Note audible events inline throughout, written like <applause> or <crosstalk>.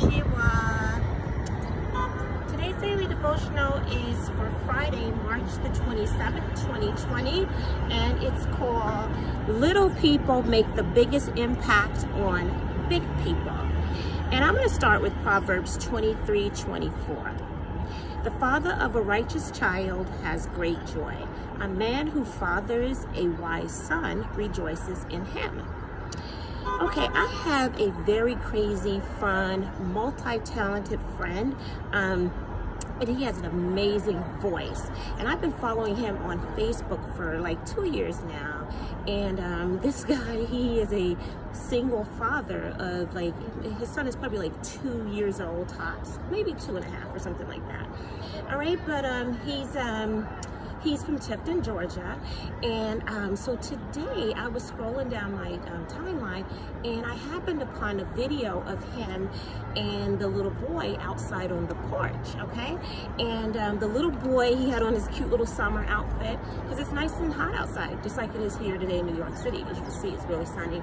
Konnichiwa. Today's daily devotional is for Friday, March the 27th, 2020, and it's called Little People Make the Biggest Impact on Big People. And I'm going to start with Proverbs 23, 24. The father of a righteous child has great joy. A man who fathers a wise son rejoices in him. Okay, I have a very crazy, fun, multi-talented friend. Um, and he has an amazing voice. And I've been following him on Facebook for like two years now. And um, <laughs> this guy, he is a single father of like, his son is probably like two years old tops, maybe two and a half or something like that. All right, but um, he's, um, He's from Tifton, Georgia. And um, so today I was scrolling down my um, timeline and I happened upon a video of him and the little boy outside on the porch, okay? And um, the little boy, he had on his cute little summer outfit because it's nice and hot outside, just like it is here today in New York City. As you can see, it's really sunny.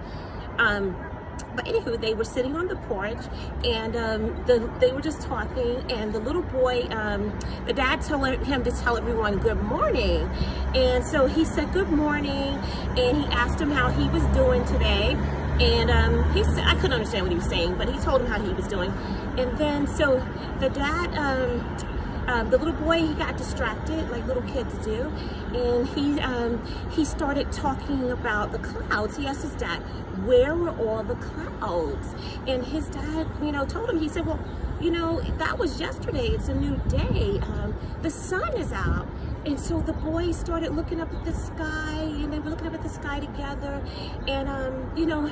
Um, but anywho, they were sitting on the porch and um, the, they were just talking and the little boy, um, the dad told him to tell everyone good morning. And so he said good morning and he asked him how he was doing today. And um, he said, I couldn't understand what he was saying, but he told him how he was doing. And then, so the dad, um, the little boy he got distracted like little kids do and he um, he started talking about the clouds. He asked his dad where were all the clouds? And his dad you know told him he said well you know that was yesterday. It's a new day. Um, the sun is out and so the boys started looking up at the sky and they were looking up at the sky together. And, um, you know,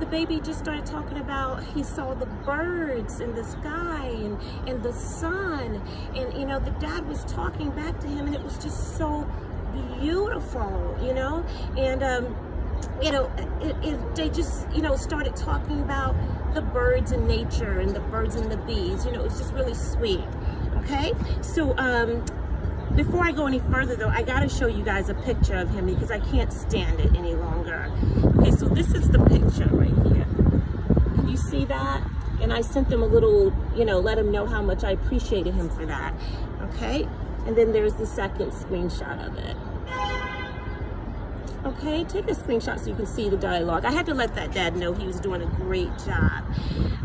the baby just started talking about he saw the birds in the sky and, and the sun. And, you know, the dad was talking back to him and it was just so beautiful, you know? And, um, you know, it, it, they just, you know, started talking about the birds and nature and the birds and the bees. You know, it was just really sweet. Okay, so um, before I go any further though, I gotta show you guys a picture of him because I can't stand it any longer. Okay, so this is the picture right here. Can you see that? And I sent them a little, you know, let him know how much I appreciated him for that. Okay, and then there's the second screenshot of it. Okay, take a screenshot so you can see the dialogue. I had to let that dad know he was doing a great job.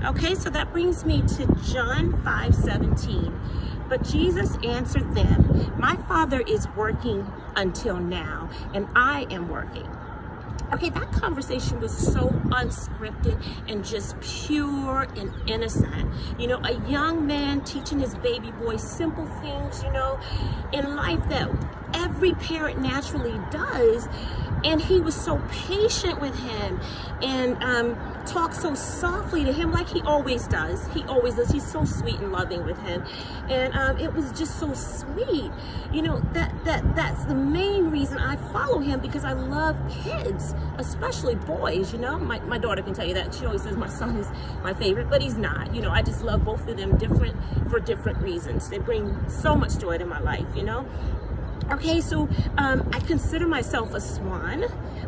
Okay, so that brings me to John 5, 17. But Jesus answered them, My Father is working until now, and I am working. Okay, that conversation was so unscripted and just pure and innocent. You know, a young man teaching his baby boy simple things, you know, in life that every parent naturally does and he was so patient with him and um, talked so softly to him like he always does. He always does. He's so sweet and loving with him. And um, it was just so sweet. You know, that, that that's the main reason I follow him because I love kids, especially boys, you know. My, my daughter can tell you that. She always says my son is my favorite, but he's not. You know, I just love both of them different for different reasons. They bring so much joy to my life, you know. Okay, so um, I consider myself a swan,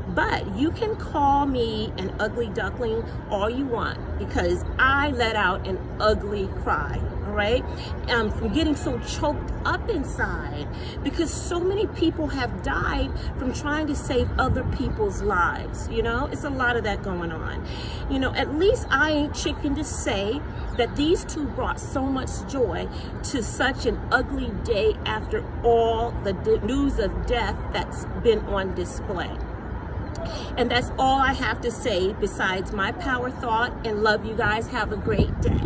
but you can call me an ugly duckling all you want because I let out an ugly cry all right? Um, from getting so choked up inside because so many people have died from trying to save other people's lives, you know? It's a lot of that going on. You know, at least I ain't chicken to say that these two brought so much joy to such an ugly day after all the news of death that's been on display. And that's all I have to say besides my power thought and love you guys. Have a great day.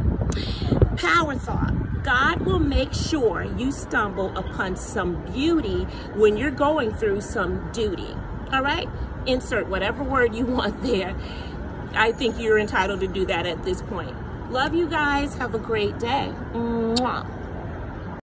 Power thought. God will make sure you stumble upon some beauty when you're going through some duty. All right? Insert whatever word you <laughs> want there. I think you're entitled to do that at this point. Love you guys. Have a great day. Mwah.